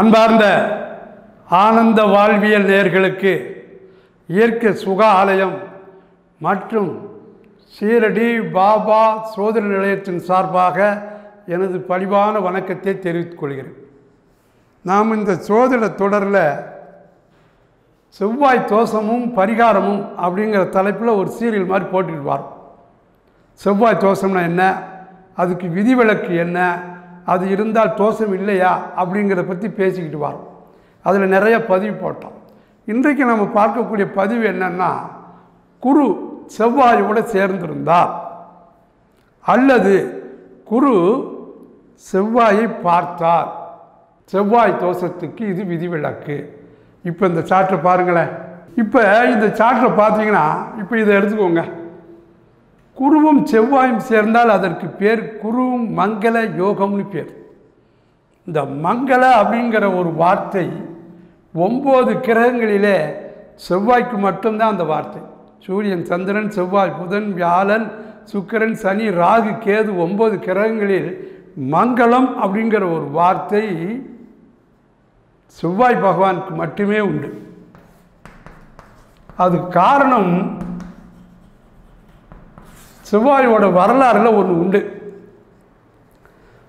அன்பார்ந்த ஆனந்த வாழ்வியல் நேர்களுக்கு இயற்கை சுக ஆலயம் மற்றும் சீரடி பாபா சோதனை நிலையத்தின் சார்பாக எனது பணிவான வணக்கத்தை தெரிவித்துக் கொள்கிறேன். நாம் இந்த சோதனை தொடரில் செவ்வாய் தோஷமும் பரிகாரமும் அப்படிங்கிற தலைப்பில் ஒரு சீரியல் மாதிரி போட்டுக்கிட்டு வரோம். செவ்வாய் தோஷம்னா என்ன? அதுக்கு விதிவிலக்கு என்ன? அது இருந்தால் தோஷம் இல்லையா அப்படிங்கிறத பற்றி பேசிக்கிட்டு வரோம். அதில் நிறைய பதிவு போட்டோம். இன்றைக்கு நம்ம பார்க்கக்கூடிய பதிவு என்னென்னா குரு செவ்வாயோடு சேர்ந்திருந்தார். அல்லது குரு செவ்வாயை பார்த்தார். செவ்வாய் தோஷத்துக்கு இது விதிவிலக்கு. இப்போ இந்த சாற்றை பாருங்களேன். இப்போ இந்த சாற்றை பார்த்தீங்கன்னா இப்போ இதை எடுத்துக்கோங்க. குருவும் செவ்வாயும் சேர்ந்தால் அதற்கு பேர் குருவும் மங்கள யோகம்னு பேர். இந்த மங்கள அப்படிங்கிற ஒரு வார்த்தை ஒம்பது கிரகங்களிலே செவ்வாய்க்கு மட்டும்தான் அந்த வார்த்தை. சூரியன் சந்திரன் செவ்வாய் புதன் வியாழன் சுக்கிரன் சனி ராகு கேது ஒம்பது கிரகங்களில் மங்களம் அப்படிங்கிற ஒரு வார்த்தை செவ்வாய் பகவானுக்கு மட்டுமே உண்டு. அது காரணம் செவ்வாயோட வரலாறுல ஒன்று உண்டு.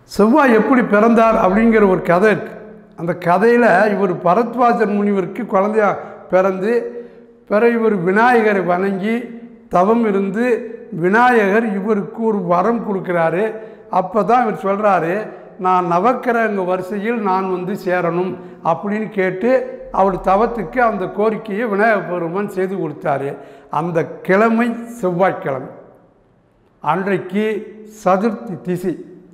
செவ்வாய் எப்படி பிறந்தார் அப்படிங்கிற ஒரு கதை இருக்கு. அந்த கதையில் இவர் பரத்வாஜர் முனிவருக்கு குழந்தையா பிறந்து பிறகு இவர் விநாயகரை வணங்கி தவம் இருந்து விநாயகர் இவருக்கு ஒரு வரம் கொடுக்குறாரு. அப்போ தான் இவர் சொல்கிறாரு நான் நவக்கிரக வரிசையில் நான் வந்து சேரணும் அப்படின்னு கேட்டு அவர் தவத்துக்கு அந்த கோரிக்கையை விநாயகர் பெருமான் செய்து கொடுத்தாரு. அந்த கிழமை செவ்வாய்க்கிழமை. அன்றைக்கு சதுர்த்தி திசி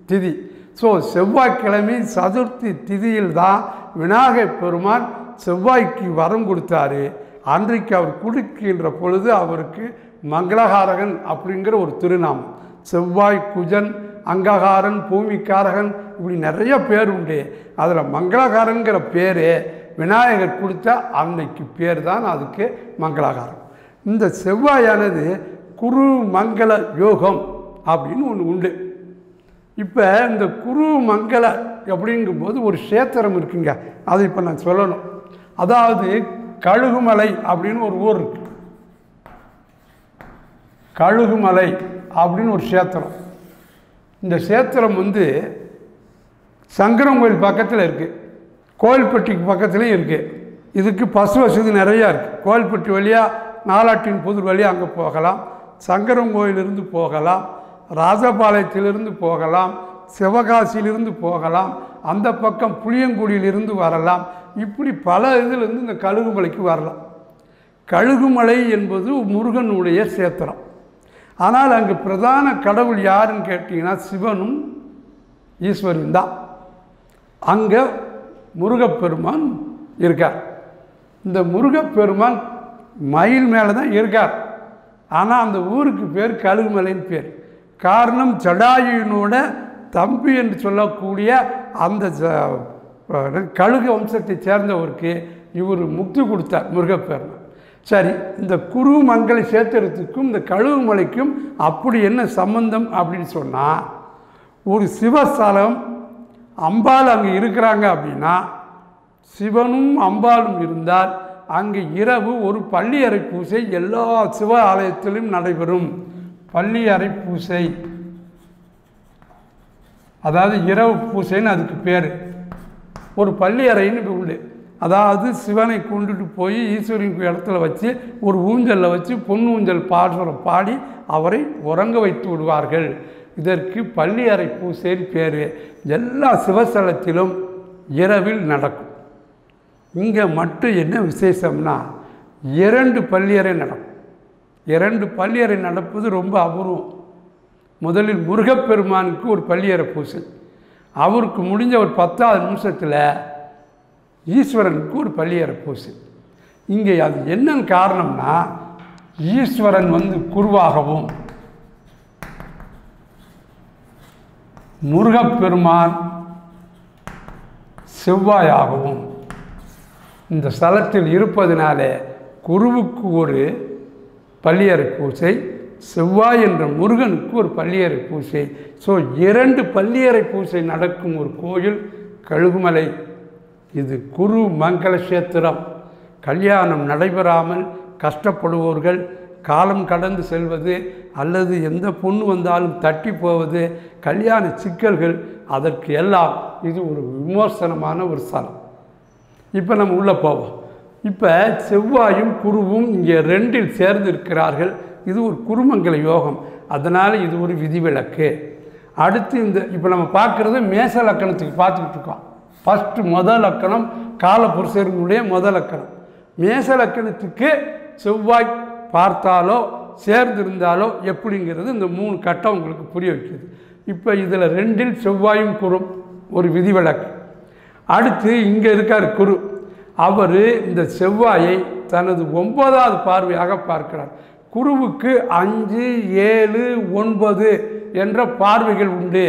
திதி. ஸோ செவ்வாய்க்கிழமை சதுர்த்தி திதியில் தான் விநாயகர் பெருமான் செவ்வாய்க்கு வரம் கொடுத்தாரு. அன்றைக்கு அவர் கொடுக்கின்ற பொழுது அவருக்கு மங்களகாரகன் அப்படிங்கிற ஒரு திருநாமம். செவ்வாய் குஜன் அங்ககாரன் பூமிக்காரகன் இப்படி நிறைய பேர் உண்டு. அதில் மங்களகாரங்கிற பேர் விநாயகர் கொடுத்த அன்னைக்கு பேர் தான் அதுக்கு மங்களகாரம். இந்த செவ்வாயானது குரு மங்கள யோகம் அப்படின்னு ஒன்று உண்டு. இப்போ இந்த குரு மங்கள அப்படிங்கும்போது ஒரு சேத்திரம் இருக்குங்க. அதை இப்போ நான் சொல்லணும். அதாவது கழுகுமலை அப்படின்னு ஒரு ஊர் இருக்கு. கழுகுமலை அப்படின்னு ஒரு சேத்திரம். இந்த சேத்திரம் வந்து சங்கரம் கோயில் பக்கத்தில் இருக்குது கோயில்பட்டிக்கு பக்கத்துலேயும் இருக்குது இதுக்கு பஸ் வசதி நிறையா இருக்குது கோயில்பட்டி வழியாக நாலாட்டின் புதூர் வழியாக அங்கே போகலாம். சங்கரன் கோயிலிருந்து போகலாம் ராஜபாளையத்திலிருந்து போகலாம் சிவகாசியிலிருந்து போகலாம் அந்த பக்கம் புளியங்குடியிலிருந்து வரலாம். இப்படி பல இதிலிருந்து இந்த கழுகுமலைக்கு வரலாம். கழுகுமலை என்பது முருகனுடைய சேத்திரம். ஆனால் அங்கு பிரதான கடவுள் யாருன்னு கேட்டிங்கன்னா சிவனும் ஈஸ்வரன் தான். அங்கே முருகப்பெருமான் இருக்கார். இந்த முருகப்பெருமான் மயில் மேலே தான் இருக்கார். ஆனால் அந்த ஊருக்கு பேர் கழுகுமலைன்னு பேர். காரணம் ஜடாயுனோட தம்பி என்று சொல்லக்கூடிய அந்த கழுகு வம்சத்தை சேர்ந்தவருக்கு இவர் முக்தி கொடுத்தார் முருகப்பெருமான். சரி இந்த குரு மங்களை சேத்திரத்துக்கும் இந்த கழுகுமலைக்கும் அப்படி என்ன சம்பந்தம் அப்படின்னு சொன்னால் ஒரு சிவஸ்தலம் அம்பாள் அங்கே இருக்கிறாங்க அப்படின்னா சிவனும் அம்பாளும் இருந்தால் அங்கு இரவு ஒரு பள்ளியறை பூசை எல்லா சிவ ஆலயத்திலும் நடைபெறும். பள்ளியறை பூசை. அதாவது இரவு பூசைன்னு அதுக்கு பேர். ஒரு பள்ளியறைன்னு உண்டு. அதாவது சிவனை கொண்டுட்டு போய் ஈஸ்வரின் இடத்துல வச்சு ஒரு ஊஞ்சலில் வச்சு பொன் ஊஞ்சல் பாடுற பாடி அவரை உறங்க வைத்து விடுவார்கள். இதற்கு பள்ளியறை பூசைன்னு பேர். எல்லா சிவஸ்தலத்திலும் இரவில் நடக்கும். இங்கே மட்டும் என்ன விசேஷம்னா இரண்டு பள்ளியறை நடக்கும். இரண்டு பள்ளியறை நடப்பது ரொம்ப அபூர்வம். முதலில் முருகப்பெருமானுக்கு ஒரு பள்ளியறை பூசை அவருக்கு முடிஞ்ச ஒரு பத்தாவது நிமிஷத்தில் ஈஸ்வரனுக்கு ஒரு பள்ளியறை பூசை இங்கே அது என்னன்னு காரணம்னா ஈஸ்வரன் வந்து குருவாகவும் முருகப்பெருமான் செவ்வாயாகவும் இந்த ஸ்தலத்தில் இருப்பதினாலே குருவுக்கு ஒரு பள்ளியறை பூசை செவ்வாய் என்ற முருகனுக்கு ஒரு பள்ளியறை பூசை. ஸோ இரண்டு பள்ளியறை பூசை நடக்கும் ஒரு கோயில் கழுகுமலை. இது குரு மங்கள கல்யாணம் நடைபெறாமல் கஷ்டப்படுவோர்கள் காலம் கடந்து செல்வது அல்லது எந்த பொண்ணு வந்தாலும் தட்டி போவது கல்யாண சிக்கல்கள் அதற்கு எல்லாம் இது ஒரு விமர்சனமான ஒரு ஸ்தலம். இப்போ நம்ம உள்ளே போவோம். இப்போ செவ்வாயும் குருவும் இங்கே ரெண்டில் சேர்ந்து இருக்கிறார்கள் இது ஒரு குருமங்கல யோகம். அதனால் இது ஒரு விதிவிலக்கு. அடுத்து இந்த இப்போ நம்ம பார்க்குறது மேச லக்கணத்துக்கு பார்த்துக்கிட்டு இருக்கோம். ஃபஸ்ட்டு முதல் லக்கணம் காலபுருஷர்களுடைய முதல் லக்கணம். மேச லக்கணத்துக்கு செவ்வாய் பார்த்தாலோ சேர்ந்திருந்தாலோ எப்படிங்கிறது இந்த மூணு கட்டம் உங்களுக்கு புரிய வைக்குது இப்போ இதில் ரெண்டில் செவ்வாயும் குறும் ஒரு விதிவிலக்கு. அடுத்து இங்கே இருக்கார் குரு. அவர் இந்த செவ்வாயை தனது ஒன்பதாவது பார்வையாக பார்க்கிறார். குருவுக்கு அஞ்சு ஏழு ஒன்பது என்ற பார்வைகள் உண்டு.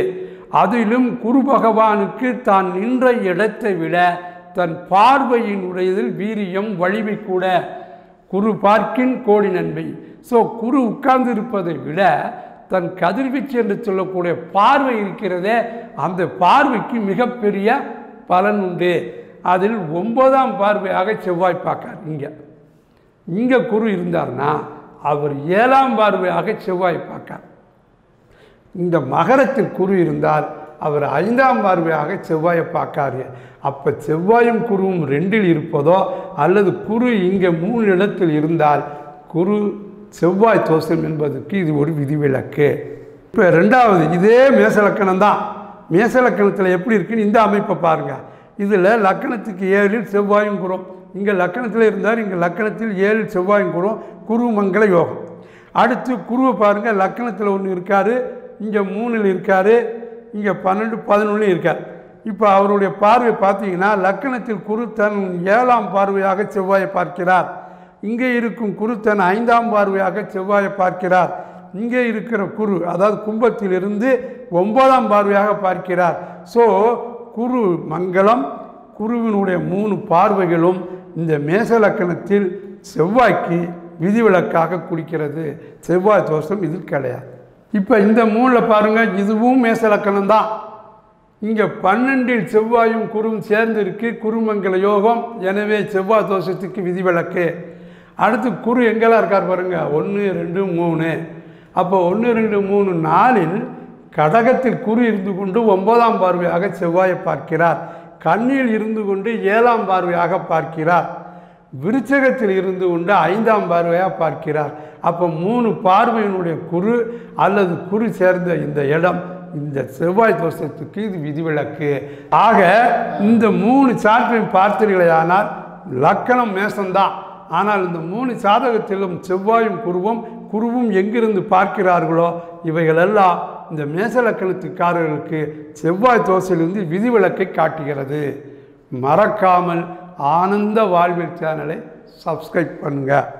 அதிலும் குரு பகவானுக்கு தான் நின்ற இடத்தை விட தன் பார்வையினுடையதில் வீரியம் வலிமை கூட. குரு பார்க்கின் கோடி நன்மை. ஸோ குரு உட்கார்ந்து இருப்பதை விட தன் கதிர்வீச்சு என்று சொல்லக்கூடிய பார்வை இருக்கிறதே அந்த பார்வைக்கு மிகப்பெரிய பலன் உண்டு. அதில் ஒன்பதாம் பார்வையாக செவ்வாய் பார்க்கார். இங்கே. இங்கே குரு இருந்தார்னா அவர் ஏழாம் பார்வையாக செவ்வாய் பார்க்கார். இந்த மகரத்தில் குரு இருந்தால் அவர் ஐந்தாம் பார்வையாக செவ்வாயை பார்க்காரு. அப்போ செவ்வாயும் குருவும் ரெண்டில் இருப்பதோ அல்லது குரு இங்கே மூணு இடத்தில் இருந்தால் குரு செவ்வாய் தோஷம் என்பதற்கு இது ஒரு விதிவிலக்கு. இப்போ ரெண்டாவது இதே மேசலக்கணம் தான் மேசலக்கணத்தில் எப்படி இருக்குன்னு இந்த அமைப்பை பாருங்கள் இதில் லக்கணத்துக்கு ஏழில் செவ்வாயும் குரும் இங்கே லக்கணத்தில் இருந்தார் இங்கே லக்கணத்தில் ஏழில் செவ்வாயும் குரும் குரு மங்கள யோகம். அடுத்து குருவை பாருங்கள் லக்கணத்தில் ஒன்று இருக்கார் இங்கே மூணில் இருக்கார் இங்கே பன்னெண்டு பதினொன்று இருக்கார். இப்போ அவருடைய பார்வை பார்த்தீங்கன்னா லக்கணத்தில் குரு தன் ஏழாம் பார்வையாக செவ்வாயை பார்க்கிறார். இங்கே இருக்கும் குரு தன் ஐந்தாம் பார்வையாக செவ்வாயை பார்க்கிறார். இங்கே இருக்கிற குரு அதாவது கும்பத்திலிருந்து ஒன்பதாம் பார்வையாக பார்க்கிறார். ஸோ குரு மங்களம் குருவினுடைய மூணு பார்வைகளும் இந்த மேச லக்கணத்தில் செவ்வாய்க்கு விதிவிலக்காக குடிக்கிறது செவ்வாய் தோஷம் இதில் கிடையாது. இப்போ இந்த மூணில் பாருங்கள் இதுவும் மேசலக்கணம் தான். இங்கே பன்னெண்டில் செவ்வாயும் குருவும் சேர்ந்து இருக்கு குருமங்கல யோகம் எனவே செவ்வாய் தோஷத்துக்கு விதிவிலக்கு. அடுத்து குரு எங்கெல்லாம் இருக்கார் பாருங்கள் ஒன்று ரெண்டு மூணு. அப்போ ஒன்று ரெண்டு மூணு நாளில் கடகத்தில் குரு இருந்து கொண்டு ஒன்பதாம் பார்வையாக செவ்வாயை பார்க்கிறார். கண்ணில் இருந்து கொண்டு ஏழாம் பார்வையாக பார்க்கிறார். விருச்சகத்தில் இருந்து கொண்டு ஐந்தாம் பார்வையாக பார்க்கிறார். அப்போ மூணு பார்வையினுடைய குரு அல்லது குரு சேர்ந்த இந்த இடம் இந்த செவ்வாய் தோஷத்துக்கு இது விதிவிலக்கு. ஆக இந்த மூணு சாற்றையும் பார்த்தீர்களேயானால் லக்கணம் மேசம்தான். ஆனால் இந்த மூணு சாதகத்திலும் செவ்வாயும் குருவும் குருவும் எங்கிருந்து பார்க்கிறார்களோ இவைகளெல்லாம் இந்த மேசலக்கணத்துக்காரர்களுக்கு செவ்வாய் தோசையிலிருந்து விதிவிலக்கை காட்டுகிறது. மறக்காமல் ஆனந்த வாழ்வில் சேனலை சப்ஸ்கிரைப் பண்ணுங்கள்